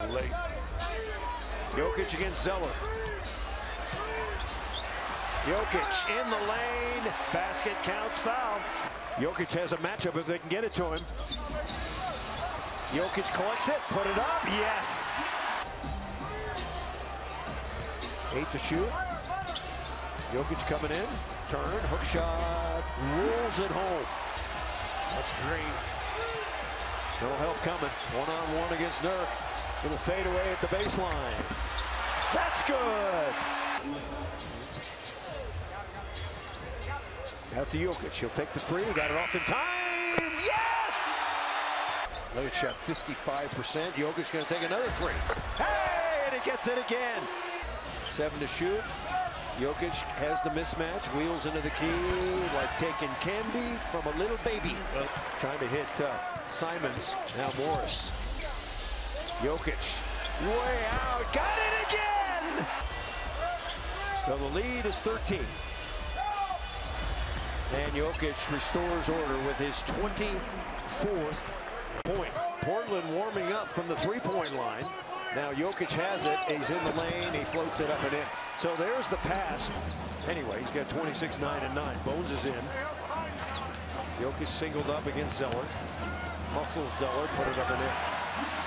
Late. Jokic against Zeller. Jokic in the lane. Basket counts foul. Jokic has a matchup if they can get it to him. Jokic collects it, put it up. Yes. Eight to shoot. Jokic coming in. Turn, hook shot, rules it home. That's great. No help coming. One on one against Nurk. With a fadeaway at the baseline. That's good. Out to Jokic. He'll take the three. Got it off in time. Yes! Shot 55%. Jokic going to take another three. Hey! And he gets it again. Seven to shoot. Jokic has the mismatch, wheels into the key like taking candy from a little baby. Trying to hit uh, Simons. Now Morris. Jokic way out. Got it again! So the lead is 13. And Jokic restores order with his 24th point. Portland warming up from the three-point line. Now Jokic has it. He's in the lane. He floats it up and in. So there's the pass. Anyway, he's got 26, 9, and 9. Bones is in. Jokic singled up against Zeller. Muscles Zeller, put it up and in.